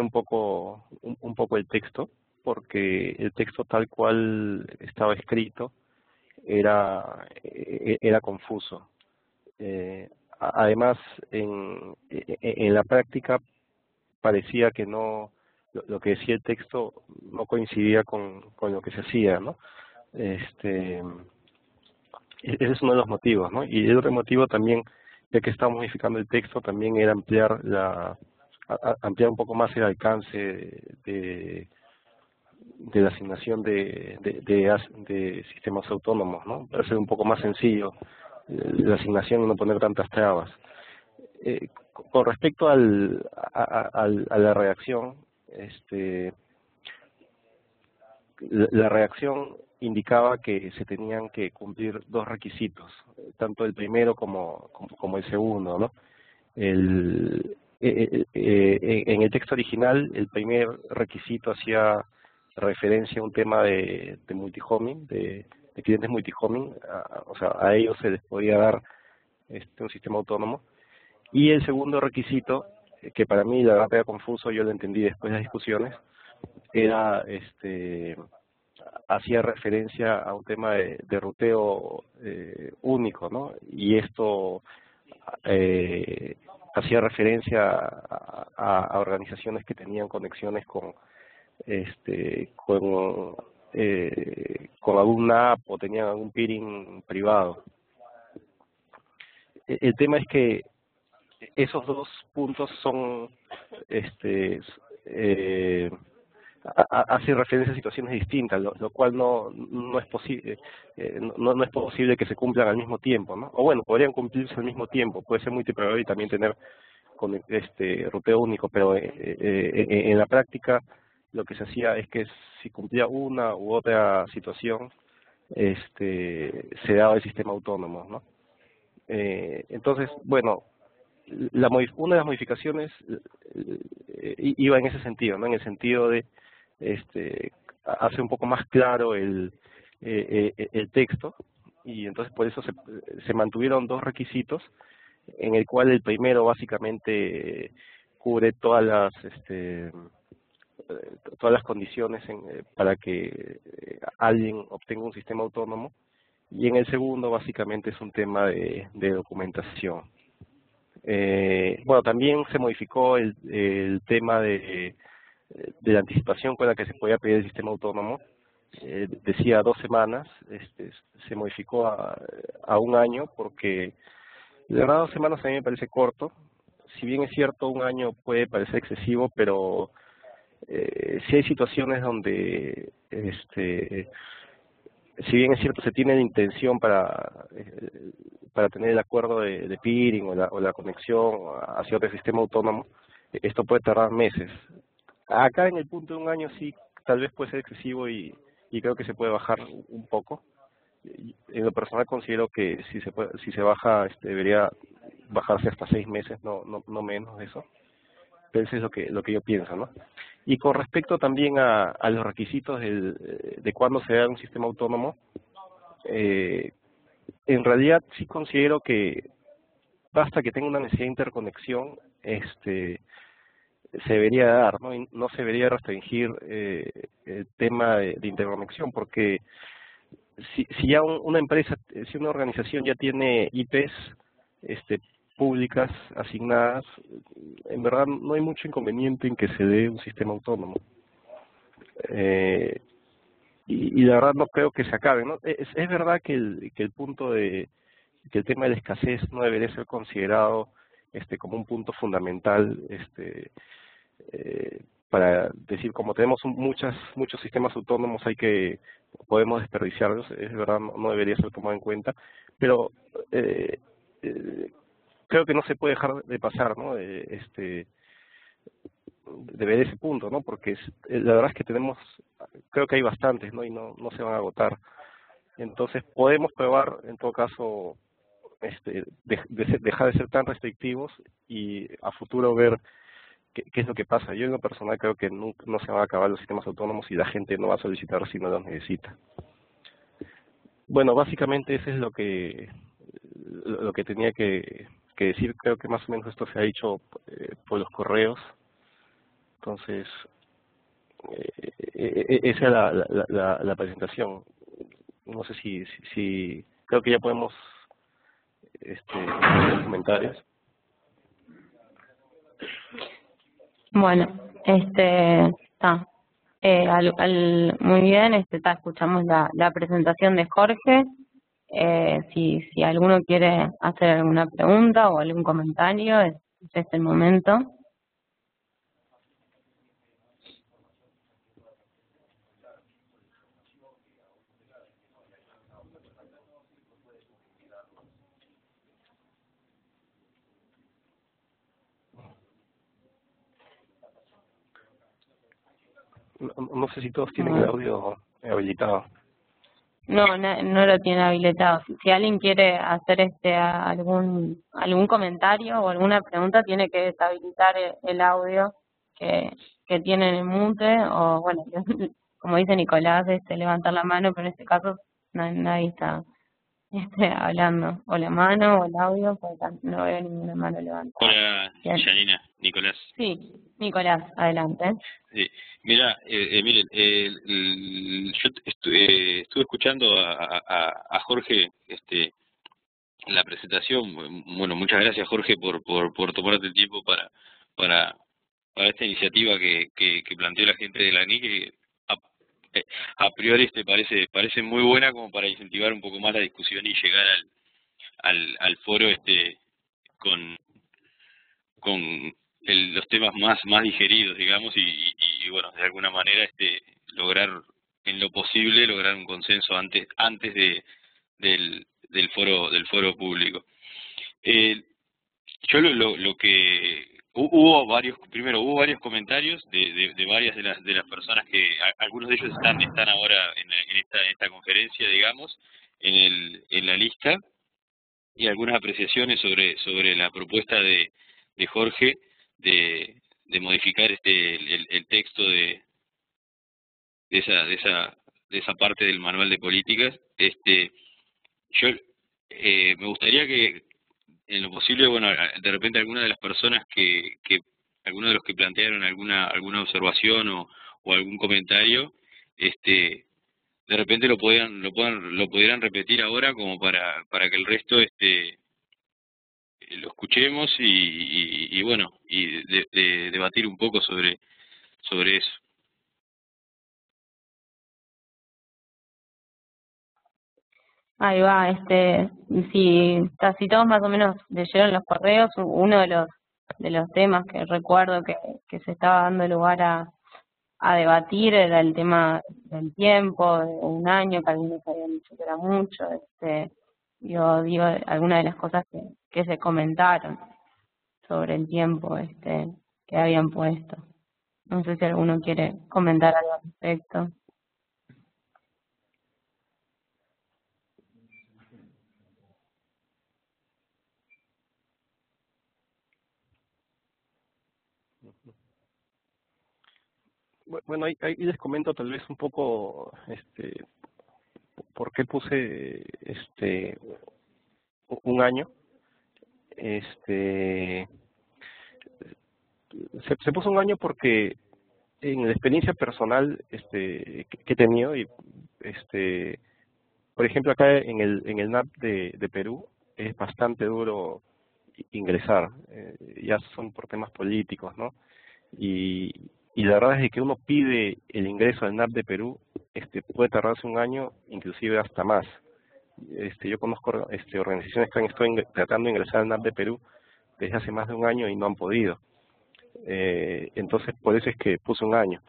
un poco, un, poco el texto, porque el texto tal cual estaba escrito era, e-, era confuso. Eh, además, en, e-, e-, en la práctica parecía que no, lo, que decía el texto no coincidía con, con lo que se hacía, ¿no? Este, ese es uno de los motivos, ¿no? Y el otro motivo también, ya que estamos modificando el texto, también era ampliar la ampliar un poco más el alcance de, de la asignación de, de, sistemas autónomos, ¿no? Para hacer un poco más sencillo eh, la asignación y no poner tantas trabas. Eh, con respecto al, a, a, la reacción, este, la, reacción indicaba que se tenían que cumplir dos requisitos, tanto el primero como, como, el segundo, ¿no? El, eh, eh, en el texto original, el primer requisito hacía referencia a un tema de, multihoming, de, de clientes multihoming, o sea, a ellos se les podía dar este, un sistema autónomo. Y el segundo requisito, que para mí la verdad era confuso, yo lo entendí después de las discusiones, era este hacía referencia a un tema de, de ruteo eh, único, ¿no? Y esto eh, hacía referencia a, organizaciones que tenían conexiones con este con eh, con alguna app o tenían algún peering privado. E, el tema es que esos dos puntos son este eh, hace referencia a situaciones distintas, lo, cual no no es posible eh, no, no es posible que se cumplan al mismo tiempo, ¿no? O bueno, podrían cumplirse al mismo tiempo, puede ser multiprobable y también tener con este ruteo único, pero eh, eh, en la práctica lo que se hacía es que si cumplía una u otra situación, este se daba el sistema autónomo, ¿no? Eh, entonces, bueno, la una de las modificaciones eh, iba en ese sentido, ¿no? En el sentido de este hace un poco más claro el eh, eh, el texto y entonces por eso se, mantuvieron dos requisitos en el cual el primero básicamente cubre todas las este todas las condiciones en, para que alguien obtenga un sistema autónomo y en el segundo básicamente es un tema de, de documentación. Eh, bueno, también se modificó el, el tema de, de la anticipación con la que se podía pedir el sistema autónomo. Eh, decía dos semanas, este, se modificó a, a un año porque de verdad dos semanas a mí me parece corto. Si bien es cierto, un año puede parecer excesivo, pero eh, si hay situaciones donde este si bien es cierto se tiene la intención para eh, para tener el acuerdo de, de peering o la, o la conexión hacia otro sistema autónomo, esto puede tardar meses. Acá en el punto de un año sí, tal vez puede ser excesivo y, y creo que se puede bajar un poco. En lo personal considero que si se puede, si se baja, este, debería bajarse hasta seis meses, no, no, no menos de eso. Pero eso es lo que, lo que yo pienso, ¿no? Y con respecto también a, los requisitos del, de cuándo se da un sistema autónomo, eh, en realidad sí considero que basta que tenga una necesidad de interconexión, este se debería dar, ¿no? No se debería restringir eh, el tema de, interconexión, porque si, si ya un, una empresa, si una organización ya tiene IPs este, públicas asignadas, en verdad no hay mucho inconveniente en que se dé un sistema autónomo. Eh, y, y la verdad no creo que se acabe. ¿no? Es, es verdad que el, que el punto de que el tema de la escasez no debería ser considerado este como un punto fundamental este eh, para decir como tenemos muchas muchos sistemas autónomos hay que podemos desperdiciarlos es verdad no, debería ser tomado en cuenta pero eh, eh, creo que no se puede dejar de pasar no de, este de ver ese punto, ¿no? Porque eh, la verdad es que tenemos, creo que hay bastantes, ¿no? Y no, no se van a agotar. Entonces podemos probar, en todo caso, este, de, de, dejar de ser tan restrictivos y a futuro ver qué, qué es lo que pasa. Yo en lo personal creo que no, no se van a acabar los sistemas autónomos y la gente no va a solicitar si no los necesita. Bueno, básicamente eso es lo que lo que tenía que, que decir. Creo que más o menos esto se ha dicho eh, por los correos Entonces, eh, esa es la, la, la, la, presentación. No sé si, si, creo que ya podemos este, comentarios. Bueno, este, está. Eh, al, al, muy bien, este, está, escuchamos la, la presentación de Jorge. Eh, si, si alguno quiere hacer alguna pregunta o algún comentario, es, es el momento. No, sé si todos tienen el audio habilitado. No, no, lo tiene habilitado. Si, alguien quiere hacer este algún algún comentario o alguna pregunta, tiene que deshabilitar el, audio que, que tiene en mute o, bueno, como dice Nicolás, este levantar la mano, pero en este caso nadie está este, hablando. O la mano o el audio, porque no veo ninguna mano levantada. Hola, Janina, Nicolás. Sí, Nicolás, adelante. Sí. Mira, eh, eh, miren, yo eh, estuve escuchando a, Jorge este, la presentación. Bueno, muchas gracias Jorge por, por, tomarte el tiempo para, para, esta iniciativa que, planteó la gente de la NIC, que a, a priori este parece parece muy buena como para incentivar un poco más la discusión y llegar al, al, al foro este con con el, los temas más más digeridos digamos y, y, bueno de alguna manera este lograr en lo posible lograr un consenso antes antes de del, del foro del foro público. Eh, yo lo, lo, lo que hubo varios primero hubo varios comentarios de, de, varias de las de las personas que algunos de ellos están están ahora en, en esta en esta conferencia digamos en el en la lista y algunas apreciaciones sobre sobre la propuesta de, de Jorge de, modificar este el, texto de, de esa de esa de esa parte del manual de políticas. Este yo eh, me gustaría que en lo posible bueno de repente alguna de las personas que que algunos de los que plantearon alguna alguna observación o, o algún comentario este de repente lo puedan lo puedan lo pudieran repetir ahora como para para que el resto este lo escuchemos y, y, y bueno y de, de, debatir un poco sobre sobre eso. Ahí va, este, si casi todos más o menos leyeron los correos, uno de los de los temas que recuerdo que, que se estaba dando lugar a, a debatir era el tema del tiempo, de un año, que algunos habían dicho que era mucho, este, yo digo algunas de las cosas que, que se comentaron sobre el tiempo este que habían puesto. No sé si alguno quiere comentar algo al respecto. Bueno, ahí, ahí les comento tal vez un poco este por qué puse este un año este se, puso un año porque en la experiencia personal este que, he tenido y este por ejemplo acá en el en el NAP de, de Perú es bastante duro ingresar eh, ya son por temas políticos no y y la verdad es que uno pide el ingreso al NAP de Perú, este puede tardarse un año, inclusive hasta más. Este, yo conozco este, organizaciones que han estado tratando de ingresar al NAP de Perú desde hace más de un año y no han podido. Eh, entonces, por eso es que puse un año.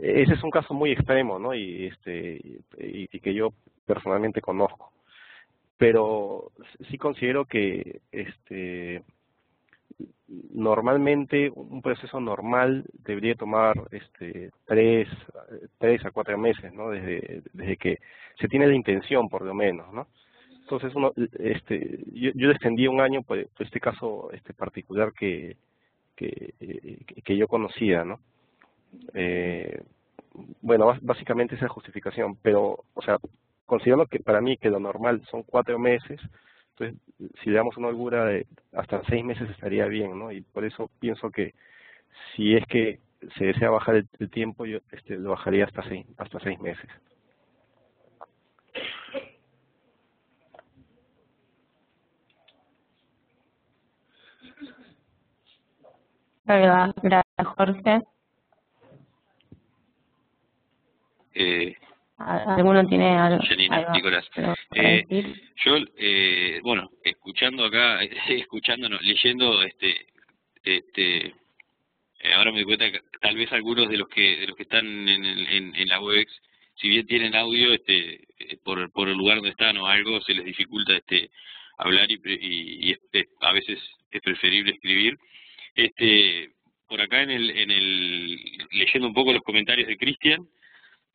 Ese es un caso muy extremo, ¿no? Y, este, y, que yo personalmente conozco. Pero sí considero que este normalmente un proceso normal debería tomar este tres tres a cuatro meses no desde desde que se tiene la intención por lo menos no entonces uno este yo, yo extendí un año por, por este caso este particular que que que yo conocía no eh, bueno básicamente esa justificación pero o sea considero que para mí que lo normal son cuatro meses entonces, si le damos una holgura de hasta seis meses estaría bien, ¿no? Y por eso pienso que si es que se desea bajar el, tiempo, yo este, lo bajaría hasta seis, hasta seis meses. Gracias, Jorge. Eh, ¿Alguno tiene algo? Nicolás. Eh, yo, eh, bueno, escuchando acá, escuchándonos, leyendo, este, este, eh, ahora me doy cuenta que tal vez algunos de los que de los que están en, en, en la WebEx, si bien tienen audio, este, por, por el lugar donde están o algo, se les dificulta este hablar y, y, y a veces es preferible escribir. Este, por acá en el, en el, leyendo un poco los comentarios de Cristian,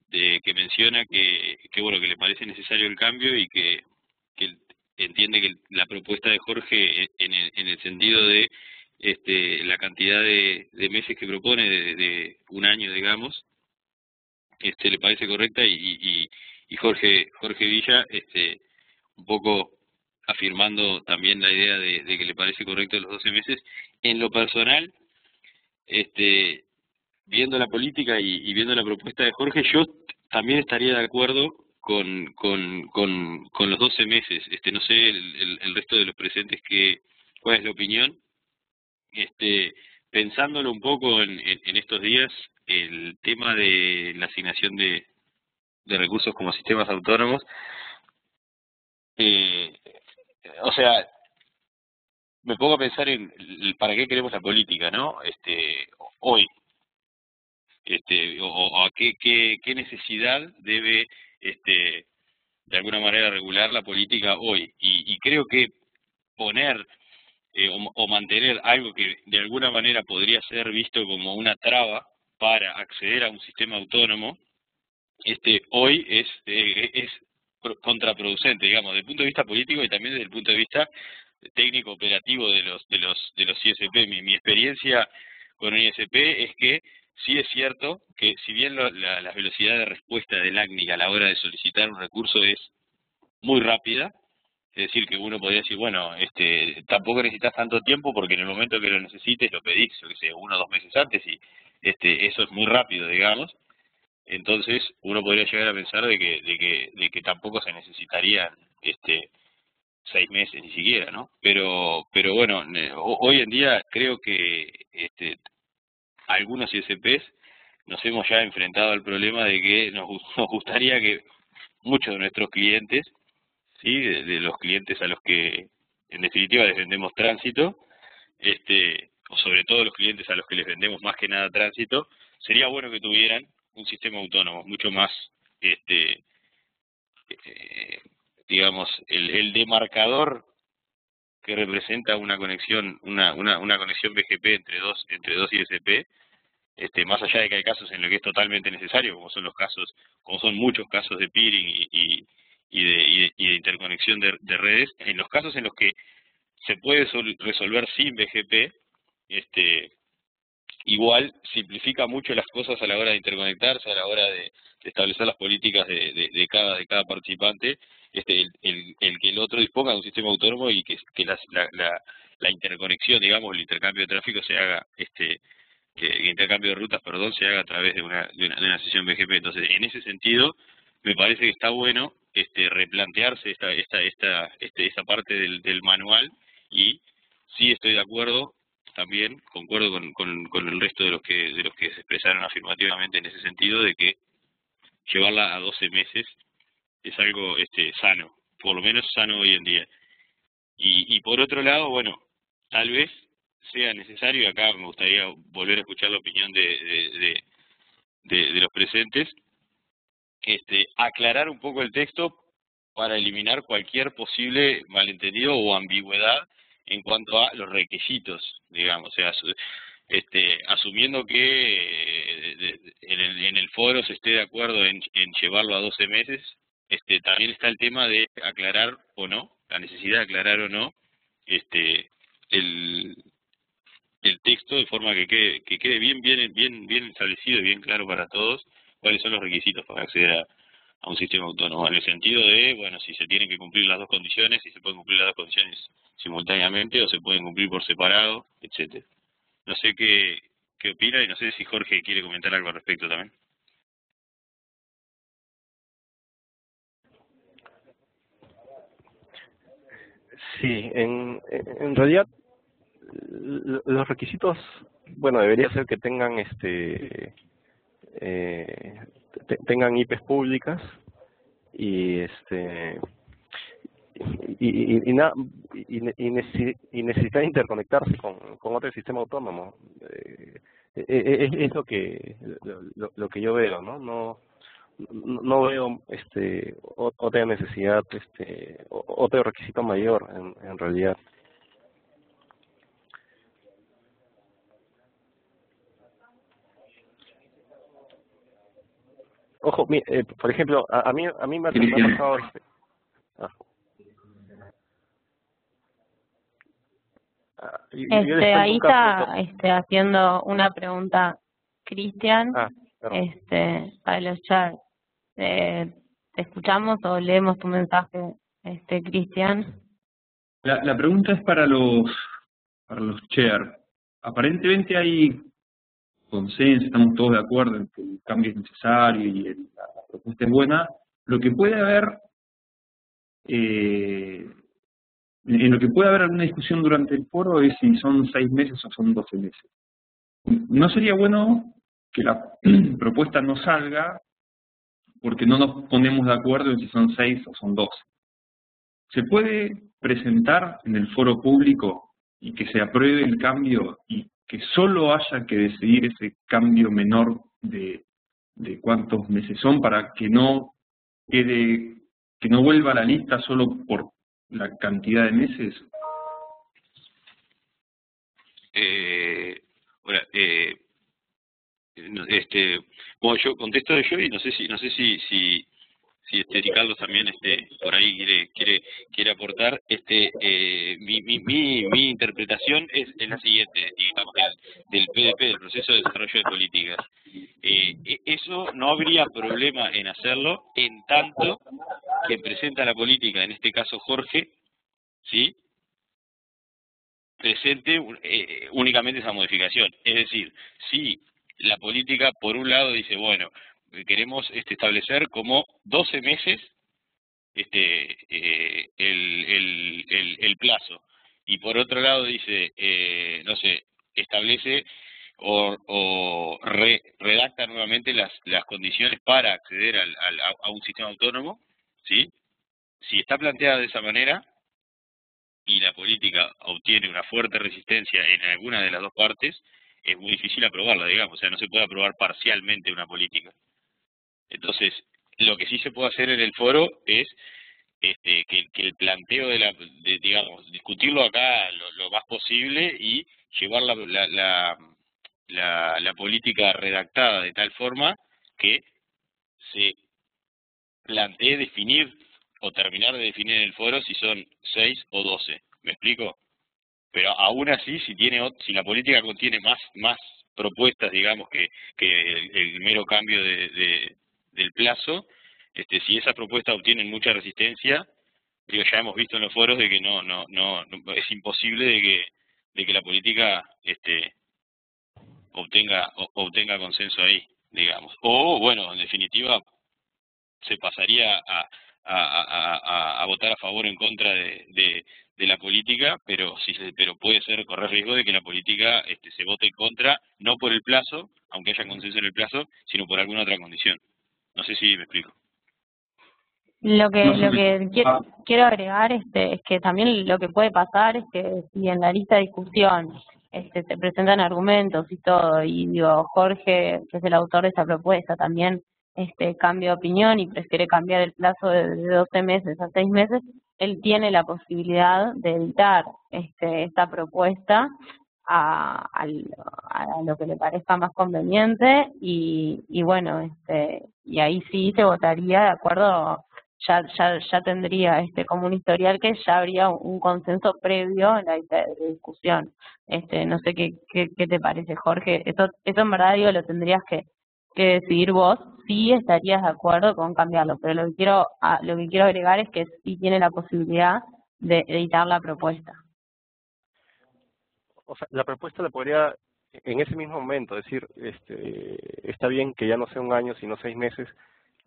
de, que menciona que, que bueno que le parece necesario el cambio y que, que entiende que la propuesta de Jorge en el, en el sentido de este, la cantidad de, de meses que propone de, de, un año digamos este le parece correcta y, y, y Jorge Jorge Villa este un poco afirmando también la idea de, de que le parece correcto los 12 meses. En lo personal este viendo la política y, viendo la propuesta de Jorge, yo también estaría de acuerdo con, con, los 12 meses. Este, no sé el, el, resto de los presentes que, cuál es la opinión. Este, pensándolo un poco en, en, estos días, el tema de la asignación de, de recursos como sistemas autónomos, eh, o sea, me pongo a pensar en para qué queremos la política, ¿no? Este, hoy, este, o, a qué, qué, necesidad debe este, de alguna manera regular la política hoy. Y, creo que poner eh, o, o, mantener algo que de alguna manera podría ser visto como una traba para acceder a un sistema autónomo, este, hoy es, eh, es contraproducente, digamos, desde el punto de vista político y también desde el punto de vista técnico operativo de los de los de los ISP. Mi, mi experiencia con el ISP es que Sí es cierto que si bien la, la, velocidad de respuesta del ACNIC a la hora de solicitar un recurso es muy rápida, es decir, que uno podría decir, bueno, este, tampoco necesitas tanto tiempo porque en el momento que lo necesites lo pedís, yo que sé, uno o dos meses antes y este, eso es muy rápido, digamos. Entonces uno podría llegar a pensar de que, de que, de que tampoco se necesitarían este, seis meses ni siquiera, ¿no? Pero, pero bueno, hoy en día creo que este, algunos ISPs nos hemos ya enfrentado al problema de que nos, nos gustaría que muchos de nuestros clientes, sí, de, los clientes a los que en definitiva les vendemos tránsito, este, o sobre todo los clientes a los que les vendemos más que nada tránsito, sería bueno que tuvieran un sistema autónomo mucho más, este, eh, digamos, el, el demarcador que representa una conexión, una, una, una conexión BGP entre dos, entre dos ISP, este, más allá de que hay casos en los que es totalmente necesario, como son los casos, como son muchos casos de peering y, y, de, y de, interconexión de, de, redes, en los casos en los que se puede resolver sin BGP, este, igual simplifica mucho las cosas a la hora de interconectarse, a la hora de, establecer las políticas de, de, cada de cada participante este, el, el, que el otro disponga de un sistema autónomo y que, la, la, la, interconexión, digamos, el intercambio de tráfico se haga este que el intercambio de rutas, perdón, se haga a través de una, de una, de una sesión BGP. Entonces, en ese sentido, me parece que está bueno este replantearse esta esta esta este, esta parte del, del manual y sí estoy de acuerdo también concuerdo con, con, con el resto de los que de los que se expresaron afirmativamente en ese sentido de que llevarla a 12 meses es algo este sano, por lo menos sano hoy en día. Y, y por otro lado, bueno, tal vez sea necesario, y acá me gustaría volver a escuchar la opinión de, de, de, los presentes, este, aclarar un poco el texto para eliminar cualquier posible malentendido o ambigüedad en cuanto a los requisitos, digamos, o sea, este, asumiendo que eh, en el, en el foro se esté de acuerdo en, en llevarlo a 12 meses, este, también está el tema de aclarar o no, la necesidad de aclarar o no, este, el, texto de forma que quede, que quede bien, bien, bien, bien establecido y bien claro para todos cuáles son los requisitos para acceder a, a un sistema autónomo, en el sentido de, bueno, si se tienen que cumplir las dos condiciones, si se pueden cumplir las dos condiciones simultáneamente o se pueden cumplir por separado, etcétera. No sé qué, qué opina y no sé si Jorge quiere comentar algo al respecto también. Sí, en, en realidad los requisitos, bueno, debería ser que tengan este eh, tengan IPs públicas y este y, y, y, nada, y, y, necesitar interconectarse con, con otro sistema autónomo. Eh, eh, eh, es, lo que lo, lo, que yo veo, ¿no? No no veo este otra necesidad, este otro requisito mayor en, en realidad. Ojo, eh, por ejemplo, a, a, mí a mí me ha, pasado este, ah. Ah, este, ahí está este, haciendo una pregunta Cristian ah, este, para los chats. Eh, ¿Te escuchamos o leemos tu mensaje, este Cristian? La, la pregunta es para los para los chair. Aparentemente hay consenso, estamos todos de acuerdo en que el cambio es necesario y la, propuesta es buena, lo que puede haber, eh, en lo que puede haber alguna discusión durante el foro es si son seis meses o son doce meses. No sería bueno que la propuesta no salga porque no nos ponemos de acuerdo en si son seis o son doce. Se puede presentar en el foro público y que se apruebe el cambio y que solo haya que decidir ese cambio menor de, de cuántos meses son para que no quede, que no vuelva a la lista solo por la cantidad de meses? Eh, ahora, eh, este, bueno, yo contesto yo y no sé si, no sé si, si, si este Carlos también este por ahí quiere quiere quiere aportar. Este eh, mi, mi, mi, mi interpretación es, es la siguiente digamos del, del PDP del proceso de desarrollo de políticas. Eh, e, eso no habría problema en hacerlo en tanto que presenta la política en este caso Jorge sí presente eh, únicamente esa modificación. Es decir si la política por un lado dice bueno queremos este, establecer como 12 meses este eh, el, el, el, el, plazo y por otro lado dice eh, no sé establece o, o redacta nuevamente las, las condiciones para acceder al, al, a un sistema autónomo sí si está planteada de esa manera y la política obtiene una fuerte resistencia en alguna de las dos partes es muy difícil aprobarla digamos o sea no se puede aprobar parcialmente una política entonces, lo que sí se puede hacer en el foro es este, que, el planteo de la, de, digamos, discutirlo acá lo, más posible y llevar la, la, la, la, política redactada de tal forma que se plantee definir o terminar de definir en el foro si son seis o doce. ¿Me explico? Pero aún así, si tiene si la política contiene más más propuestas, digamos, que, que el, mero cambio de, del plazo, este, si esas propuestas obtienen mucha resistencia, digo, ya hemos visto en los foros de que no, no, no, es imposible de que, de que la política, este, obtenga, obtenga consenso ahí, digamos. O, bueno, en definitiva, se pasaría a, a, a, a votar a favor o en contra de, de, de la política, pero sí, pero puede ser correr riesgo de que la política este, se vote en contra, no por el plazo, aunque haya consenso en el plazo, sino por alguna otra condición. No sé si me explico. Lo que, lo que quiero, ah. quiero agregar este, es que también lo que puede pasar es que si en la lista de discusión este, se presentan argumentos y todo, y digo, Jorge, que es el autor de esa propuesta, también este cambia de opinión y prefiere cambiar el plazo de, de 12 meses a 6 meses, él tiene la posibilidad de editar este, esta propuesta a, lo que le parezca más conveniente y, y bueno, este, y ahí sí se votaría de acuerdo, ya, ya, ya tendría este como un historial que ya habría un consenso previo en la discusión. Este, no sé qué, qué, qué te parece, Jorge. Eso, eso en verdad digo, lo tendrías que, que decidir vos. Sí estarías de acuerdo con cambiarlo, pero lo que quiero, lo que quiero agregar es que sí tiene la posibilidad de editar la propuesta o sea, la propuesta la podría en ese mismo momento, decir, este, está bien que ya no sea un año, sino seis meses,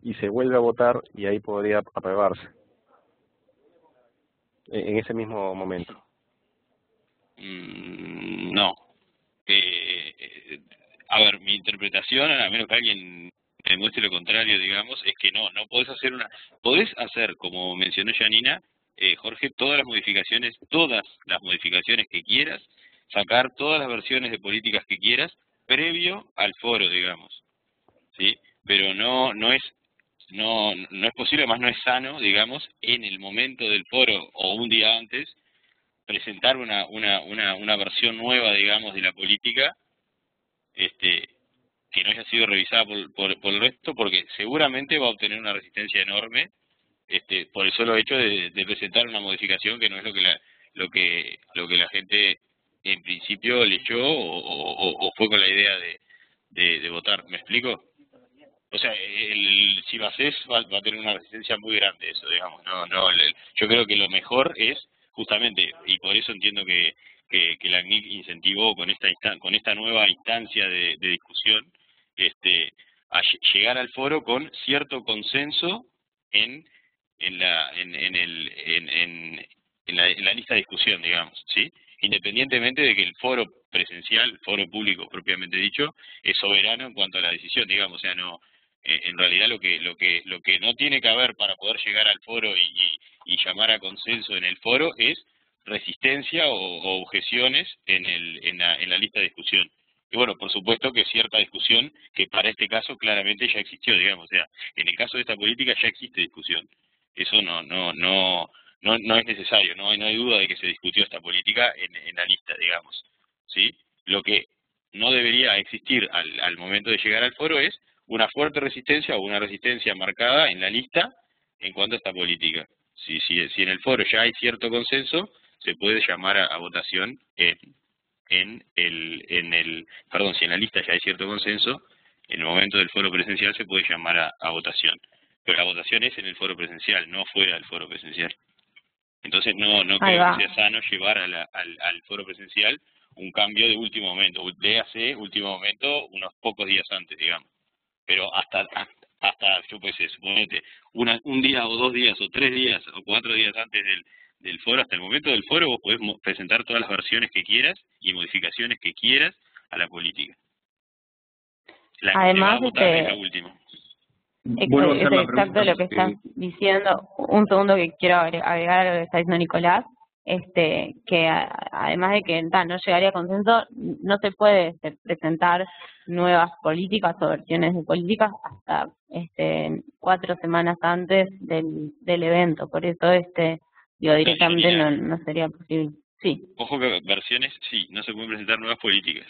y se vuelve a votar y ahí podría aprobarse. En ese mismo momento. Mm, no. Eh, eh, a ver, mi interpretación, a menos que alguien demuestre lo contrario, digamos, es que no, no podés hacer una... Podés hacer, como mencionó Janina, eh, Jorge, todas las modificaciones, todas las modificaciones que quieras, sacar todas las versiones de políticas que quieras, previo al foro, digamos. ¿Sí? Pero no, no es no, no es posible, además no es sano, digamos, en el momento del foro o un día antes, presentar una, una, una, una versión nueva, digamos, de la política, este, que no haya sido revisada por, por, por el resto, porque seguramente va a obtener una resistencia enorme, este, por el solo hecho de, presentar una modificación que no es lo que la, lo que, lo que la gente en principio leyó o, o, fue con la idea de, de, de votar. ¿Me explico? o sea, el, si lo haces va, va, a tener una resistencia muy grande eso, digamos. No, no, yo creo que lo mejor es justamente, y por eso entiendo que, que, la CNIC incentivó con esta con esta nueva instancia de, discusión, este, a llegar al foro con cierto consenso en en la en, en el en, en, la, la lista de discusión, digamos, ¿sí? Independientemente de que el foro presencial, foro público propiamente dicho, es soberano en cuanto a la decisión, digamos, o sea, no eh, en realidad lo que lo que lo que no tiene que haber para poder llegar al foro y, y, llamar a consenso en el foro es resistencia o, objeciones en, el, en, la, en la lista de discusión. Y bueno, por supuesto que cierta discusión que para este caso claramente ya existió, digamos, o sea, en el caso de esta política ya existe discusión. Eso no no no no, no es necesario, no hay, no hay duda de que se discutió esta política en, en la lista, digamos. ¿sí? Lo que no debería existir al, al momento de llegar al foro es una fuerte resistencia o una resistencia marcada en la lista en cuanto a esta política. Si, si, si en el foro ya hay cierto consenso, se puede llamar a, votación en, en, el, en el, perdón, si en la lista ya hay cierto consenso, en el momento del foro presencial se puede llamar a, votación. Pero la votación es en el foro presencial, no fuera del foro presencial. Entonces no, no creo que sea sano llevar al, al foro presencial un cambio de último momento, hace último momento unos pocos días antes, digamos pero hasta hasta yo pues suponete una, un día o dos días o tres días o cuatro días antes del, del foro hasta el momento del foro vos podés presentar todas las versiones que quieras y modificaciones que quieras a la política. La además que votar es la última. es exacto lo que estás diciendo. Un segundo que quiero agregar a lo que está diciendo Nicolás este que además de que no llegaría a consenso, no se puede este, presentar nuevas políticas o versiones de políticas hasta este cuatro semanas antes del, del evento. Por eso este digo directamente no, no sería posible. Sí. Ojo que versiones, sí, no se pueden presentar nuevas políticas.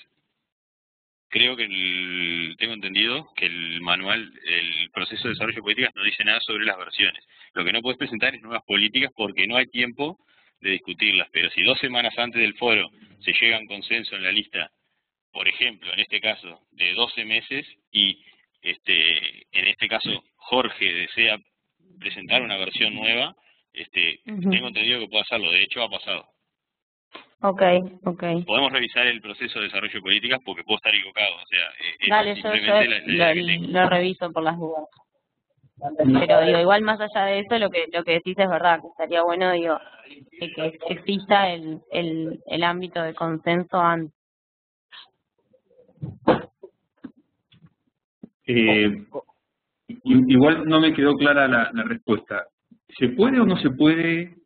Creo que el, tengo entendido que el manual, el proceso de desarrollo de políticas no dice nada sobre las versiones. Lo que no puedes presentar es nuevas políticas porque no hay tiempo de discutirlas, pero si dos semanas antes del foro se llega a un consenso en la lista, por ejemplo, en este caso, de 12 meses, y este en este caso Jorge desea presentar una versión nueva, este tengo entendido que puede hacerlo, de hecho ha pasado. Ok, ok. Podemos revisar el proceso de desarrollo de políticas porque puedo estar equivocado, o sea, e-, Dale, yo, lo reviso por las dudas. Pero digo, igual más allá de eso, lo que lo que decís es verdad, que estaría bueno, digo, que exista el, el, el ámbito de consenso antes. Eh, igual no me quedó clara la, la, respuesta. ¿Se puede o no se puede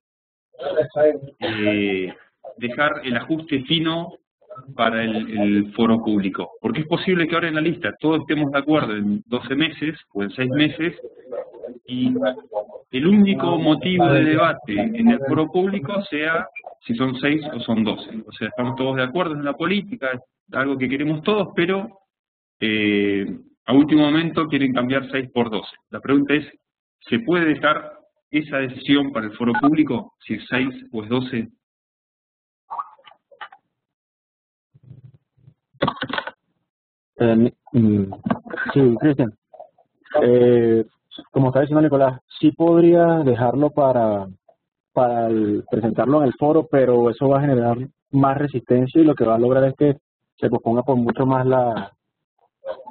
eh, dejar el ajuste fino para el, el, foro público? Porque es posible que ahora en la lista todos estemos de acuerdo en 12 meses o en 6 meses y el único motivo de debate en el foro público sea si son seis o son doce. O sea, estamos todos de acuerdo en la política, es algo que queremos todos, pero eh, a último momento quieren cambiar seis por doce. La pregunta es, ¿se puede dejar esa decisión para el foro público, si es seis o es doce? Eh, mm, sí, Cristian. Eh, como está diciendo Nicolás, sí podría dejarlo para, para presentarlo en el foro, pero eso va a generar más resistencia y lo que va a lograr es que se posponga por mucho más la,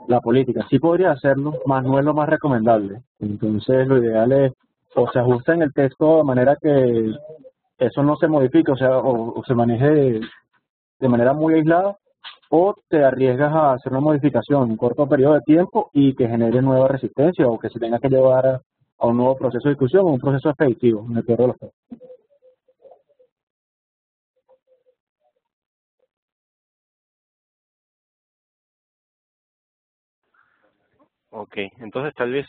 la política. Sí podría hacerlo, más no es lo más recomendable. Entonces lo ideal es o se ajusta en el texto de manera que eso no se modifique, o sea, o, se maneje de, manera muy aislada, o te arriesgas a hacer una modificación en un corto periodo de tiempo y que genere nueva resistencia o que se tenga que llevar a, un nuevo proceso de discusión o un proceso efectivo, en el peor de los casos. Ok, entonces tal vez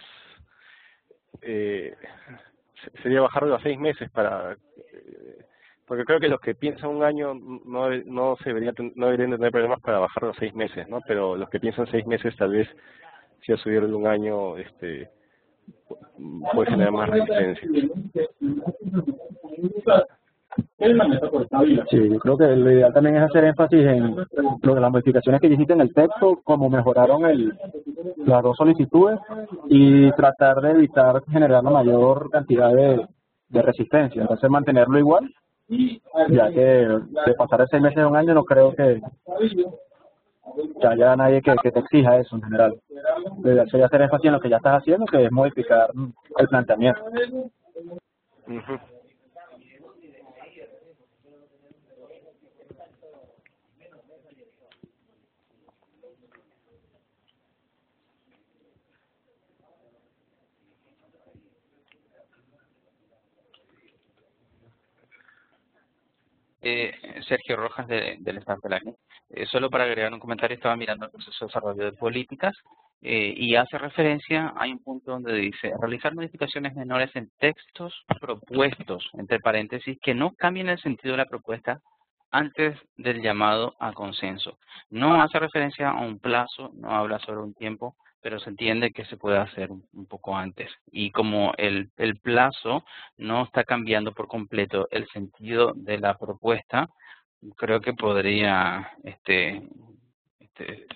eh, se- sería bajarlo a seis meses para... eh, porque creo que los que piensan un año no, no, se debería, no deberían tener problemas para bajarlo a seis meses, ¿no? Pero los que piensan seis meses tal vez si a subirlo un año este pu- puede generar más resistencia. Sí, yo creo que lo ideal también es hacer énfasis en lo de las modificaciones que hiciste en el texto, cómo mejoraron el, las dos solicitudes y tratar de evitar generar la mayor cantidad de, resistencia. Entonces mantenerlo igual, ya que de pasar seis meses a un año no creo que, que haya nadie que, te exija eso en general. Sería hacer énfasis en lo que ya estás haciendo, que es modificar el planteamiento. Eh, Sergio Rojas de- del Estado del ACNE. Eh, solo para agregar un comentario, estaba mirando el proceso de desarrollo de políticas eh, y hace referencia, hay un punto donde dice, realizar modificaciones menores en textos propuestos, entre paréntesis, que no cambien el sentido de la propuesta antes del llamado a consenso. No hace referencia a un plazo, no habla sobre un tiempo, pero se entiende que se puede hacer un, poco antes. Y como el, plazo no está cambiando por completo el sentido de la propuesta, creo que podría este, este,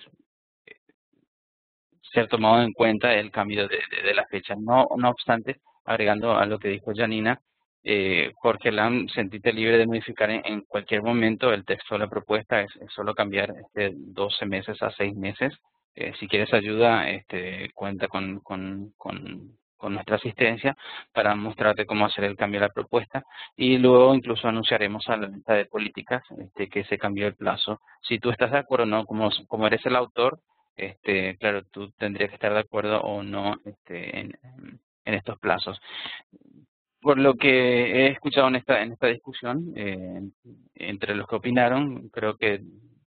ser tomado en cuenta el cambio de, la fecha. No, no obstante, agregando a lo que dijo Janina, eh, porque la sentite libre de modificar en, cualquier momento el texto de la propuesta, es, es solo cambiar este 12 meses a 6 meses. Eh, si quieres ayuda, este, cuenta con, con, con, con nuestra asistencia para mostrarte cómo hacer el cambio de la propuesta y luego incluso anunciaremos a la lista de políticas este, que se cambió el plazo. Si tú estás de acuerdo o no, como, como eres el autor, este, claro, tú tendrías que estar de acuerdo o no este, en, en estos plazos. Por lo que he escuchado en esta, en esta discusión, eh, entre los que opinaron, creo que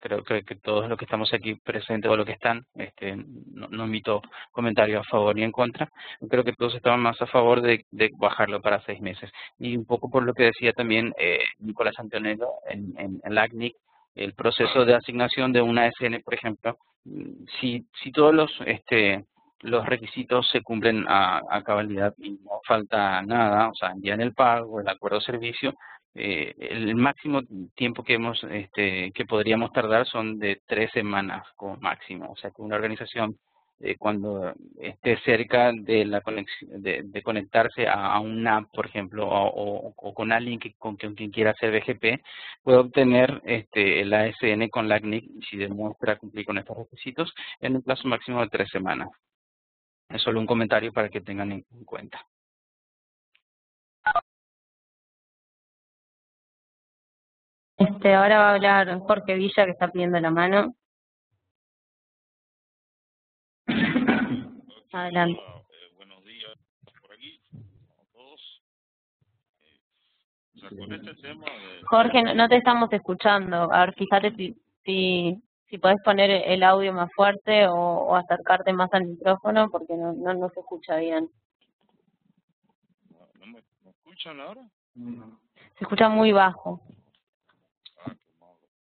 creo que, que todos los que estamos aquí presentes o los que están, este, no, no comentarios a favor ni en contra, creo que todos estaban más a favor de, bajarlo para seis meses. Y un poco por lo que decía también eh, Nicolás Antonello en, en, en el proceso de asignación de una SN, por ejemplo, mm, si, si todos los este, los requisitos se cumplen a, a cabalidad y no falta nada, o sea, envían el pago, el acuerdo de servicio, eh, el máximo tiempo que hemos este, que podríamos tardar son de tres semanas como máximo, o sea que una organización eh, cuando esté cerca de la conexión de, conectarse a, una app, por ejemplo, o, con alguien que, con, quien quiera hacer BGP, puede obtener este, el ASN con la CNIC si demuestra cumplir con estos requisitos en un plazo máximo de tres semanas. Es solo un comentario para que tengan en en cuenta. Este, ahora va a hablar Jorge Villa, que está pidiendo la mano. Adelante. Eh, buenos días por aquí a todos. Eh, o sea, con este tema de... Jorge, no, no te estamos escuchando. A ver, fíjate si, si, si podés poner el audio más fuerte o, o acercarte más al micrófono porque no, no, no se escucha bien. ¿No me, me escuchan ahora? Se escucha muy bajo.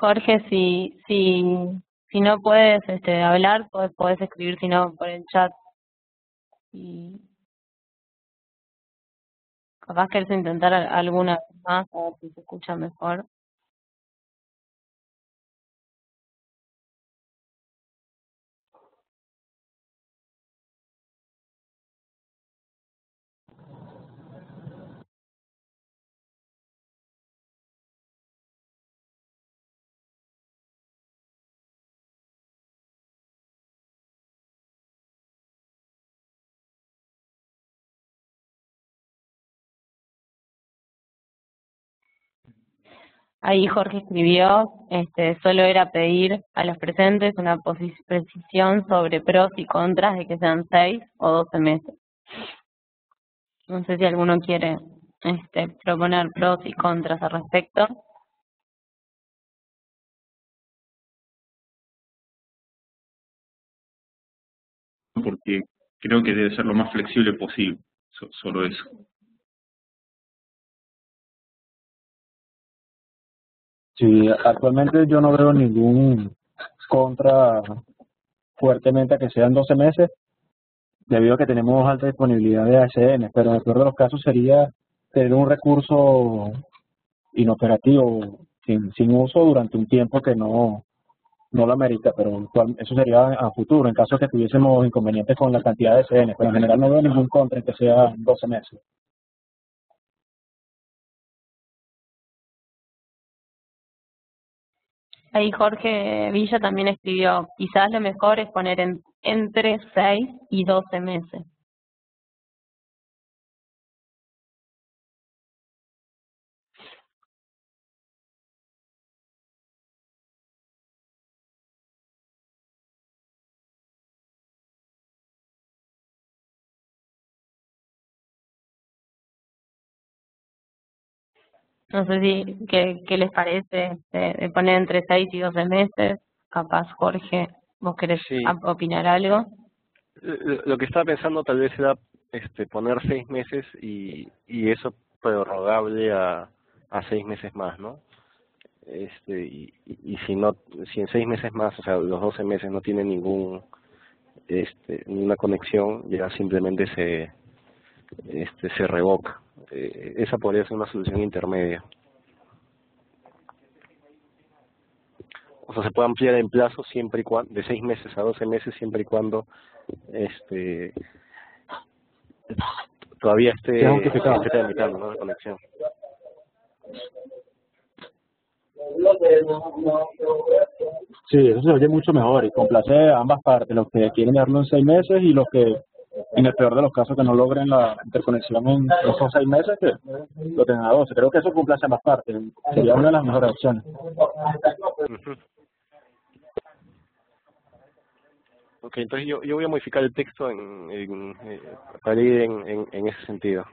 Jorge, si, si, si no puedes este, hablar, puedes, puedes escribir, si no, por el chat. Y capaz que intentar alguna más, a ver si se escucha mejor. Ahí Jorge escribió, este, solo era pedir a los presentes una precisión sobre pros y contras de que sean seis o doce meses. No sé si alguno quiere este, proponer pros y contras al respecto. Porque creo que debe ser lo más flexible posible, solo eso. Sí, actualmente yo no veo ningún contra fuertemente a que sean 12 meses, debido a que tenemos alta disponibilidad de ASN, pero en el peor de los casos sería tener un recurso inoperativo sin, sin uso durante un tiempo que no, no lo amerita, pero eso sería a futuro, en caso de que tuviésemos inconvenientes con la cantidad de ASN, pero en general no veo ningún contra en que sea 12 meses. Ahí Jorge Villa también escribió, quizás lo mejor es poner en, entre 6 y 12 meses. No sé si, ¿qué, qué les parece de, poner entre 6 y 12 meses? Capaz, Jorge, vos querés opinar algo. Lo que estaba pensando tal vez era este, poner 6 meses y, y eso prorrogable a, a 6 meses más, ¿no? Este, y, y si no, si en 6 meses más, o sea, los 12 meses no tienen ningún, este, ninguna conexión, ya simplemente se, este, se revoca. Eh, esa podría ser una solución intermedia. O sea, se puede ampliar el plazo siempre y cuando, de seis meses a doce meses, siempre y cuando este todavía esté, esté ¿no? la conexión. Sí, eso se oye mucho mejor y complace a ambas partes, los que quieren darlo en seis meses y los que en el peor de los casos que no logren la interconexión en esos seis meses que lo tengan a 12. Creo que eso cumple más partes. Sería una de las mejores opciones. Ok, entonces yo, yo voy a modificar el texto eh, para ir en, en ese sentido.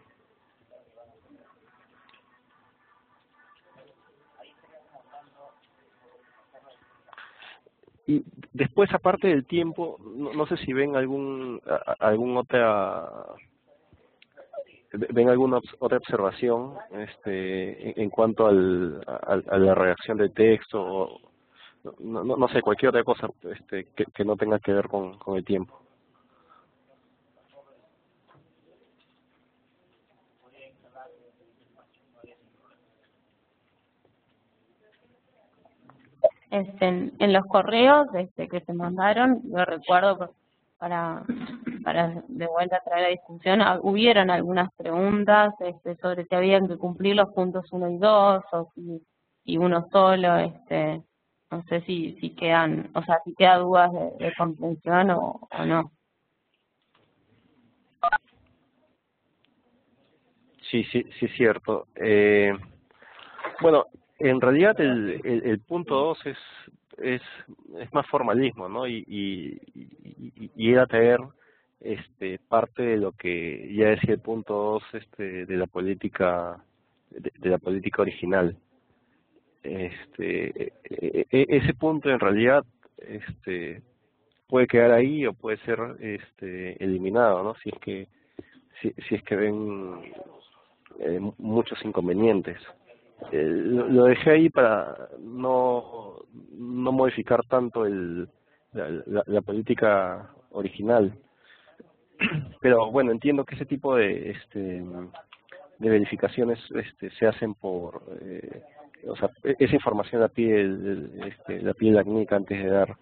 Y después, aparte del tiempo, no, no sé si ven algún algún otra ven alguna otra observación este en, cuanto al, a la reacción del texto no, no, no sé cualquier otra cosa este que, que no tenga que ver con, con el tiempo este, en los correos este, que se mandaron, yo recuerdo para, para de vuelta traer la discusión, ah, hubieron algunas preguntas este, sobre si habían que cumplir los puntos 1 y 2 o si uno solo, este, no sé si, si quedan, o sea, si queda dudas de, comprensión o, o no. Sí, sí, sí es cierto. Eh, bueno, en realidad el, el, el punto 2 es, es, es más formalismo, ¿no? Y, y, y, y era traer este, parte de lo que ya decía el punto 2 este, de la política de, de la política original. Este, e, e, e, ese punto en realidad este, puede quedar ahí o puede ser este, eliminado, ¿no? Si es que si, si es que ven eh, muchos inconvenientes. Eh, lo, dejé ahí para no no modificar tanto el, la, la, política original. Pero bueno, entiendo que ese tipo de este de verificaciones este, se hacen por eh, o sea, e-, esa información la pide el, este, la pide la clínica antes de dar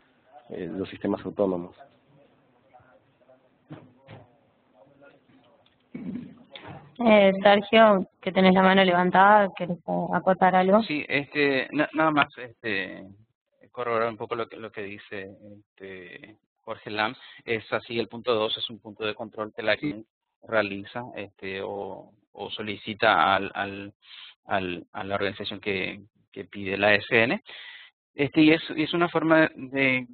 eh, los sistemas autónomos. Eh, Sergio, que tenés la mano levantada, ¿querés acotar algo? Sí, este, nada más este, corroborar un poco lo que, lo que dice este, Jorge Lam. Es así, el punto 2 es un punto de control que la clínica realiza este, o, o solicita al, al, al, a la organización que, que pide la SN. Este, y es, es una forma de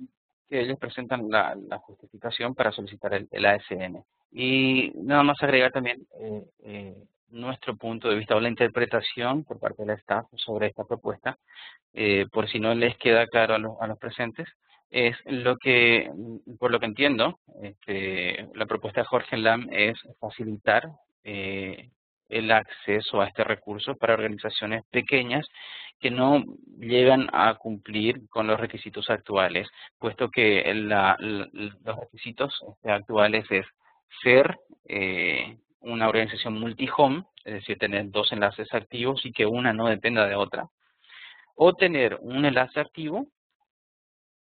que ellos presentan la, la justificación para solicitar el, ASN. Y nada más agregar también eh, eh, nuestro punto de vista o la interpretación por parte del staff sobre esta propuesta, eh, por si no les queda claro a los, presentes, es lo que, por lo que entiendo, este, la propuesta de Jorge Lam es facilitar el acceso a este recurso para organizaciones pequeñas que no llegan a cumplir con los requisitos actuales, puesto que los requisitos este, actuales es ser eh, una organización multi-home, es decir, tener dos enlaces activos y que una no dependa de otra, o tener un enlace activo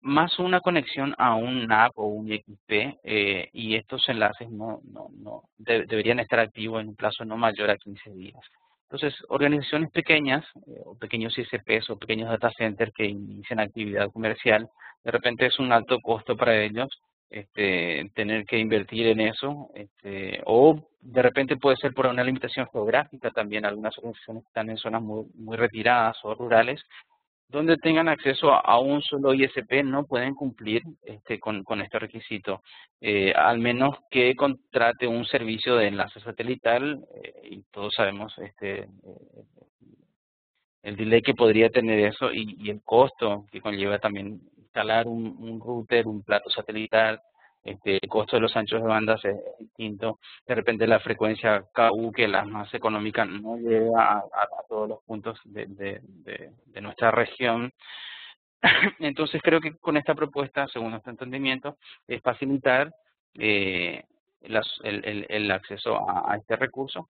más una conexión a un NAP o un XP eh, y estos enlaces no, no, no deberían estar activos en un plazo no mayor a 15 días. Entonces, organizaciones pequeñas, eh, o pequeños ISPs o pequeños data centers que inician actividad comercial, de repente es un alto costo para ellos este, tener que invertir en eso, este, o de repente puede ser por una limitación geográfica también, algunas organizaciones están en zonas muy, muy retiradas o rurales, donde tengan acceso a, un solo ISP no pueden cumplir este, con, este requisito, eh, al menos que contrate un servicio de enlace satelital eh, y todos sabemos este, eh, el delay que podría tener eso y, el costo que conlleva también instalar un router, un plato satelital, este, el costo de los anchos de bandas es distinto. De repente la frecuencia KU, que es la más económica, no llega a, todos los puntos de, nuestra región. Entonces creo que con esta propuesta, según nuestro entendimiento, es facilitar eh, el, acceso a, a, este recurso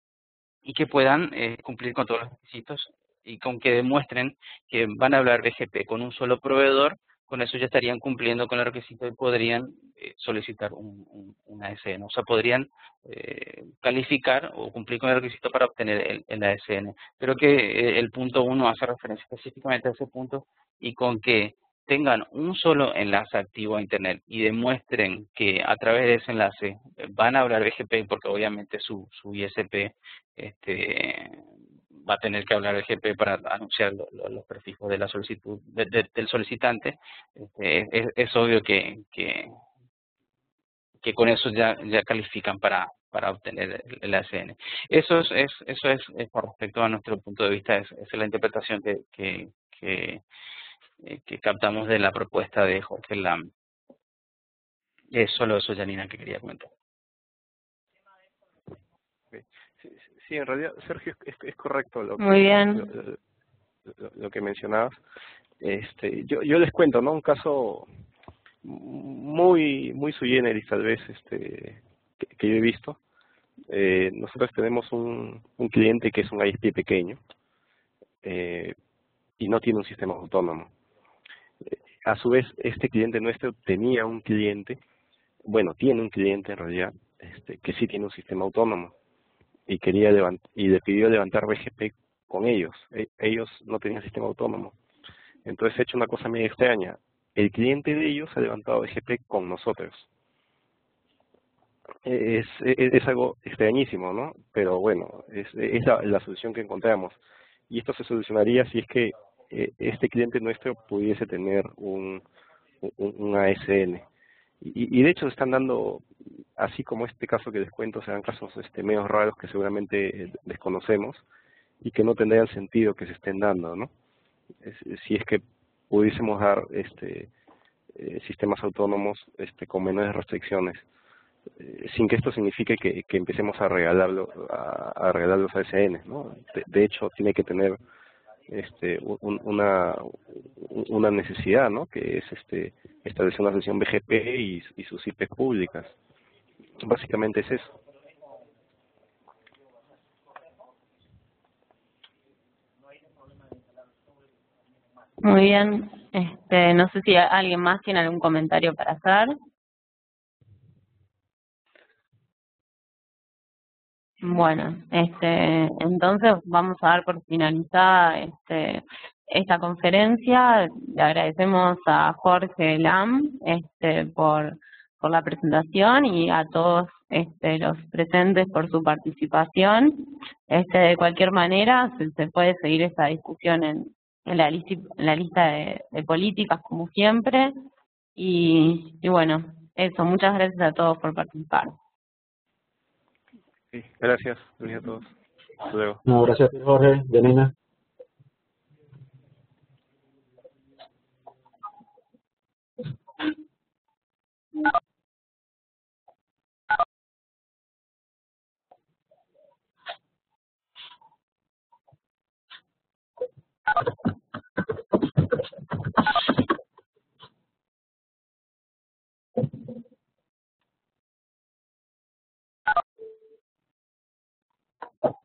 y que puedan eh, cumplir con todos los requisitos y con que demuestren que van a hablar BGP con un solo proveedor con eso ya estarían cumpliendo con el requisito y podrían eh, solicitar un, un, una ASN. O sea, podrían eh, calificar o cumplir con el requisito para obtener el, el ASN. Creo que eh, el punto uno hace referencia específicamente a ese punto y con que tengan un solo enlace activo a Internet y demuestren que a través de ese enlace van a hablar BGP porque obviamente su, su ISP este, va a tener que hablar el GP para anunciar los prefijos de la solicitud del solicitante, este, es, es, obvio que, que, con eso ya, ya califican para, para obtener el, ACN. Eso es, es eso es, con respecto a nuestro punto de vista, es, es la interpretación que, que, que, eh, que, captamos de la propuesta de Jorge Lam. Es solo eso, Janina, que quería comentar. Sí, en realidad, Sergio, es, es correcto lo Muy bien. Lo, lo, que mencionabas. Este, yo, yo les cuento, ¿no? Un caso muy muy sui generis tal vez este que, que yo he visto. Eh, nosotros tenemos un, un cliente que es un ISP pequeño eh, y no tiene un sistema autónomo. A su vez, este cliente nuestro tenía un cliente, bueno, tiene un cliente en realidad, este, que sí tiene un sistema autónomo y quería levant y le pidió levantar BGP con ellos. E ellos no tenían sistema autónomo. Entonces he hecho una cosa medio extraña. El cliente de ellos ha levantado BGP con nosotros. Es, es, es algo extrañísimo, ¿no? Pero bueno, es, es la, la, solución que encontramos. Y esto se solucionaría si es que eh, este cliente nuestro pudiese tener un, un, un ASN. Y, y de hecho están dando así como este caso que les cuento, serán casos este, medios raros que seguramente eh, desconocemos y que no tendrían sentido que se estén dando, ¿no? Si es que pudiésemos dar este eh, sistemas autónomos este con menores restricciones, eh, sin que esto signifique que, que empecemos a regalarlo a, a regalar los ASN, ¿no? De, hecho, tiene que tener este un, una una necesidad no que es este establecer una sesión BGP y, sus IP públicas básicamente es eso Muy bien. Este, no sé si alguien más tiene algún comentario para hacer. Bueno, este, entonces vamos a dar por finalizada este, esta conferencia. Le agradecemos a Jorge Lam este, por, la presentación y a todos este, los presentes por su participación. Este, de cualquier manera, se, se puede seguir esta discusión en, en la lista, en la lista de, de políticas, como siempre. Y, y bueno, eso, muchas gracias a todos por participar. Sí, gracias. Gracias a todos. Hasta luego. No, gracias Jorge, Janina.